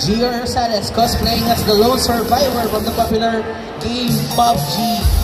Gio Rosales cosplaying as the lone survivor from the popular game PUBG.